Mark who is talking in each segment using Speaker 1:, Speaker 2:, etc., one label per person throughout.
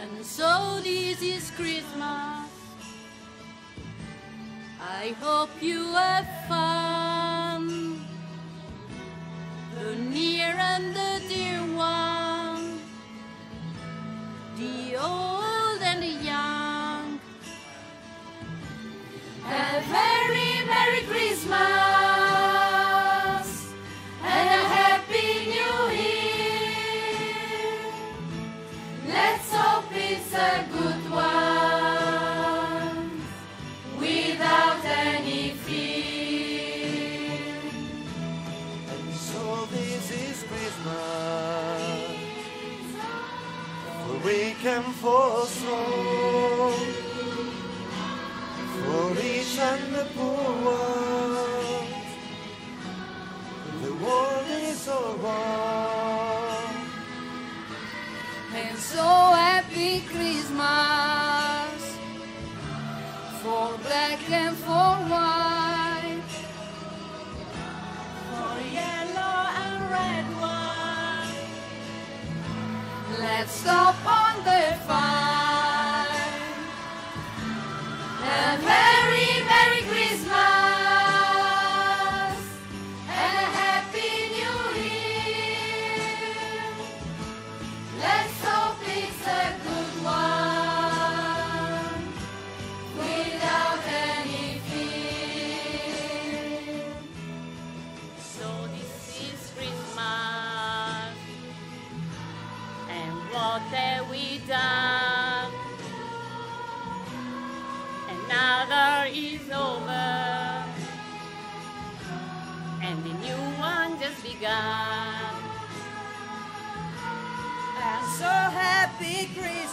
Speaker 1: And so this is Christmas. I hope you have fun.
Speaker 2: Is Christmas for weak and for strong, for rich and the poor. The world is wrong.
Speaker 1: And so happy Christmas for black and for white, Let's stop on the fight. We done? Another is over, and the new one just begun.
Speaker 3: And so happy Christmas.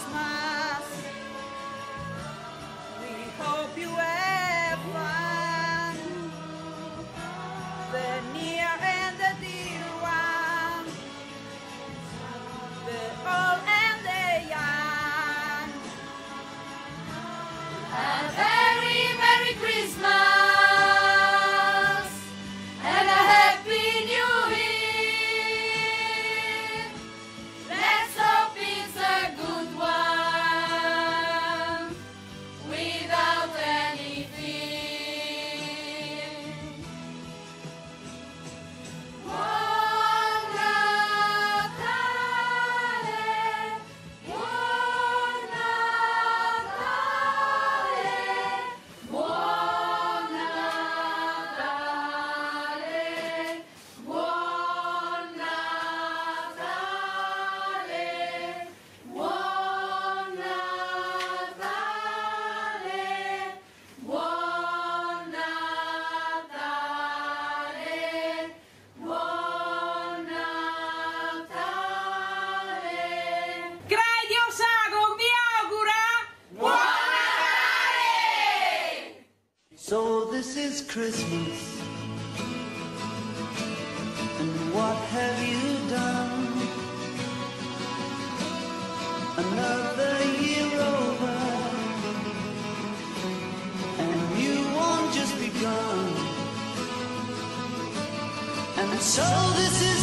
Speaker 2: So this is Christmas. And what have you done? Another year over. And you won't just begun. And so this is